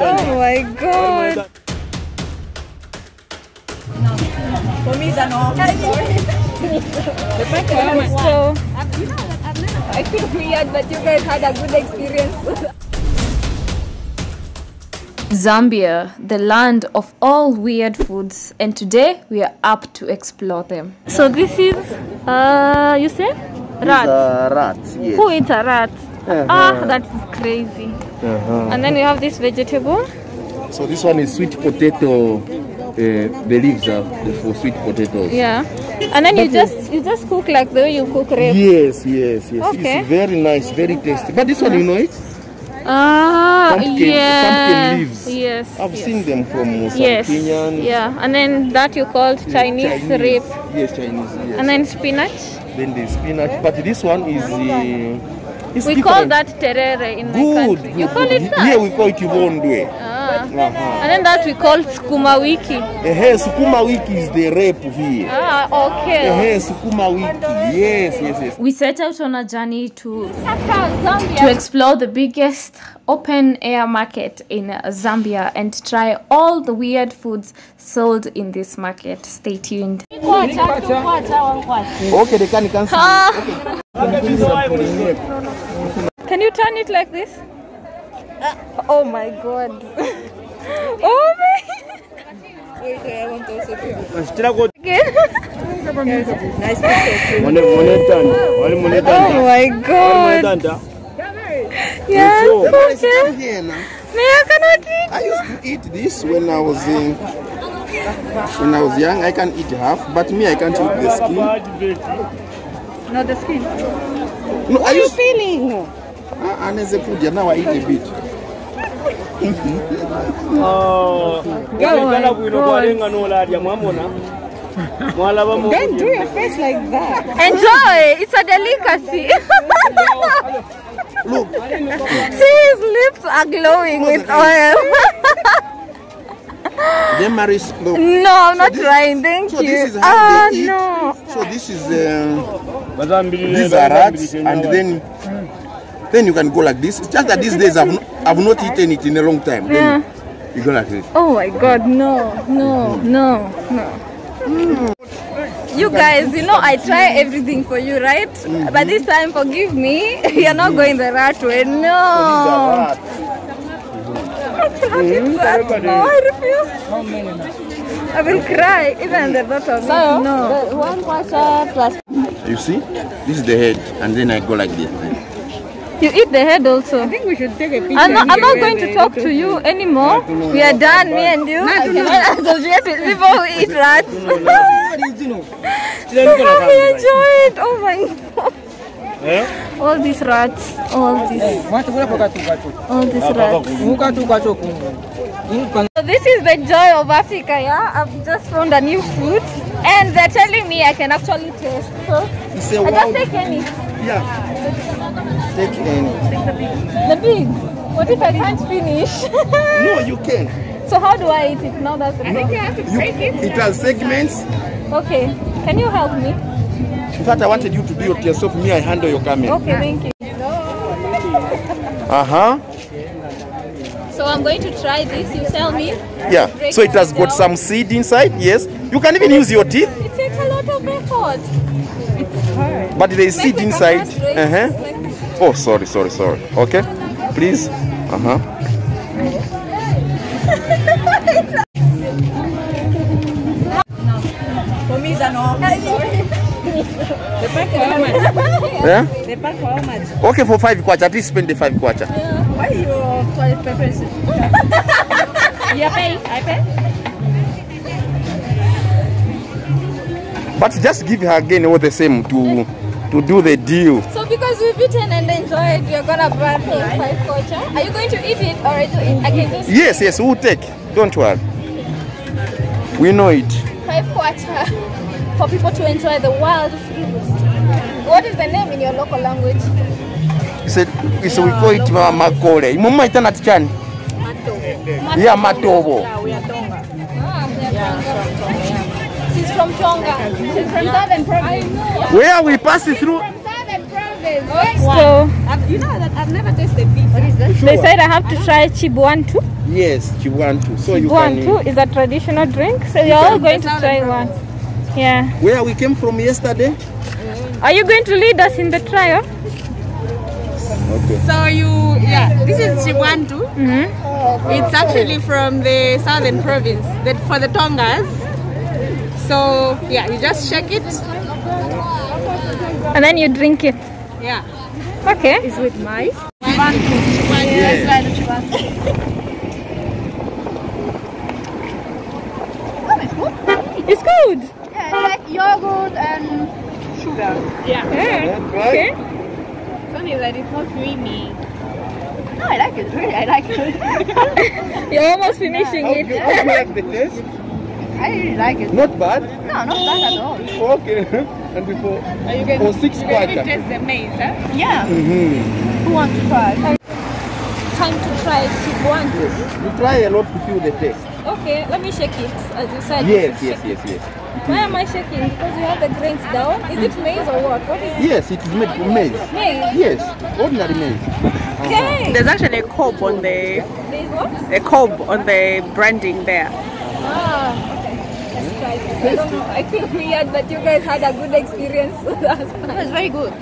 Oh my god. For me, it's an So, I feel weird, but you guys had a good experience. Zambia, the land of all weird foods, and today we are up to explore them. So this is, uh, you say, rat. Uh, rats, yes. Who eats a rat? Ah, that is crazy. Uh-huh. And then we have this vegetable. So this one is sweet potato. Uh, the leaves are for sweet potatoes. Yeah. And then you just you just cook like the way you cook rape. Yes, yes, yes. Okay. It's very nice, very tasty. But this one, you know it? Ah, Pumpkin- yeah. pumpkin leaves. Yes. I've yes. seen them from some Yes. Kenyans. Yeah. And then that you called Chinese, rape. Yes, Chinese. Yes. And then spinach. then the spinach. But this one is. Uh, it's We call that terere in my Good. country. good, You call good. it that? Here we call it Yvonne. Ah. Uh-huh. And then that we call sukuma wiki. Eh, sukuma wiki is the rape here. Ah, okay. Eh, sukuma wiki. Yes, yes, yes. We set out on a journey to to explore the biggest open air market in uh, Zambia and try all the weird foods sold in this market. Stay tuned. Okay, they can cancel. Ah. Can you turn it like this? Uh. Oh my god. oh my Wait, I want to also do Ashitira ko again. Nice pictures. mone monetanda. Wali Oh monetanda. my Wali god. monetanda. Yes, So- okay. Here now. Me, I cannot eat. I used to eat this when I was in, when I was young. I can eat half, but me I can't eat the skin. Not the skin. No, I used Feeling. Uh, aneze kuja now I eat a bit. Oh. Bwino bwalenga n'olalya mwamona. Don't do your face like that. Enjoy. It's a delicacy. Look, See, his lips are glowing with oil. them marries. Look. no, I'm not this- trying. Thank So you. this is Ah, how they eat. no. So this is Bazambirire. these are rats, and then then you can go like this. It's just that these days I've, I've not eaten it in a long time. Then you go like this. Oh my god, no, no, mm-hmm. no, no. You guys, you know I try everything for you, right? Mm-hmm. But this time, forgive me, you're not going the right way. No. I cannot. No, I refuse. I will cry, even the thought of it. No. one pasha plus. You see, this is the head, and then I go like this. You eat the head also. I think we should take a picture. I'm not, I'm not going to talk to you anymore. We are done, me and you. I cannot associate with people who eat rats. so happy, enjoy it. Oh my god. Eh? All these rats, all these, all these rats. So this is the joy of Africa, yeah? I've just found a new fruit and they're telling me I can actually taste. So It's a I just take any. Yeah. Take any. The big. What if I can't finish? No, you can. so how do I eat it now that's I think you have to break it. it has segments. Okay. Can you help me? In fact, I wanted you to do it yourself. Me, I handle your camera. Okay, thank you. Uh huh. So I'm going to try this. You tell me. Yeah. So it has got some seed inside. Yes. You can even use your teeth, It takes a lot of effort. but there is seed inside. Uh huh. Oh, sorry, sorry, sorry. Okay. Please. Uh huh. For me, it's an The pack for how much? Yeah. The pack for how much? Okay, for five kwacha. Please spend the five kwacha. Why your toilet paper is... you pay? I pay? But just give her again all the same to to do the deal. So because we've eaten and enjoyed, you're gonna buy for five kwacha. Are you going to eat it or do it, I can just Yes, yes, we'll take. Don't worry. We know it. five kwacha for people to enjoy the wild fruits? What is the name in your local language? He said, he said we call it uh, makole. Mama itana tichani. Yeah, matobo. Yeah, we are Tonga. Ah, She's from Tonga. She's from Southern Province. I know. Where we pass it through. Southern Province. So You know that I've never tasted this. What is that? they said I have to try chibwantu. Yes, Chibwantu. So you Chibwantu can. is a traditional drink. So you're all going to try one. Yeah. Where we came from yesterday? Are you going to lead us in the trial? Okay. So you, yeah, this is Chibwantu. Mm-hmm. It's actually from the southern province, that for the Tongas. So yeah, you just shake it. And then you drink it. Yeah. Okay. It's with mice. It's good. Yeah, it's like yogurt and sugar. Yeah. Okay. Funny that it's not creamy. No, I like it. Really, I like it. You're almost finishing How do it. you, how do you like the taste? I really like it. Not bad. No, not bad at all. Okay. and before Are you going for six you can even kwacha. taste the maize, huh? Yeah. Mm-hmm. Who wants to try? Time to try chibwantu. You try a lot to feel the taste. Okay, let me shake it. As you said. Yes, yes, yes, yes. Why am I shaking? Because you have the grains down. Is it maize or what? What is it? Yes, it is made from maize. Maize. Yes, ordinary maize. Okay. There's actually a cob on the There's what? a cob on the branding there. Ah, okay. Let's try this. I don't know. I feel weird, but you guys had a good experience with us. It was very good.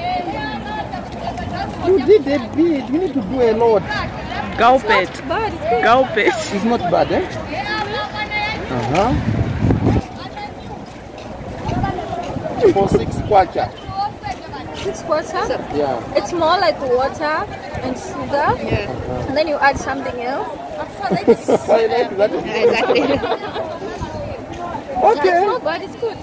You did a bit. You need to do a lot. Gulp it. But it's good. Gulp it. It's not bad, eh? Uh-huh. For six kwacha. It's water. Yeah. It's more like water and sugar. Yeah. And then you add something else. I like that. Exactly. It's Okay. not bad, it's good.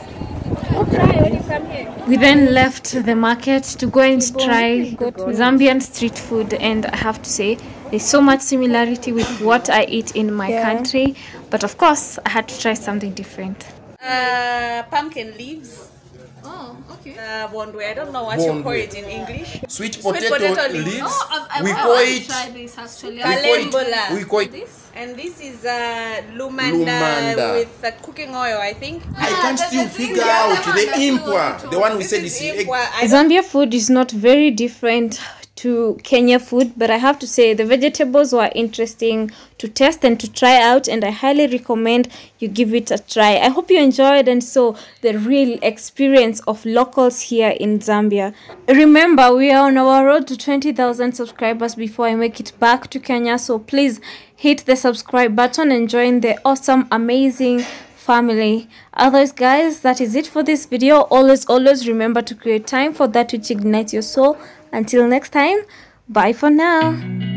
Try when you come here. We then left the market to go and try Zambian street food, and I have to say, there's so much similarity with what I eat in my country, but of course, I had to try something different. Uh, pumpkin leaves. Oh, okay. Uh, bondwe. I don't know what you call it in English. Sweet potato potato leaves. leaves. Oh, I, I We call it- try this actually. We call Kalembula. it. We call it. And this is uh, lumanda, Lumanda. with uh, cooking oil, I think. I can't still figure out the impwa. The one we said is egg. Zambia food is not very different to Kenya food, but I have to say the vegetables were interesting to test and to try out, and I highly recommend you give it a try. I hope you enjoyed and saw the real experience of locals here in Zambia. Remember, we are on our road to 20,000 subscribers before I make it back to Kenya, so please hit the subscribe button and join the awesome, amazing family otherwise guys that is it for this video always always remember to create time for that which ignites your soul until next time bye for now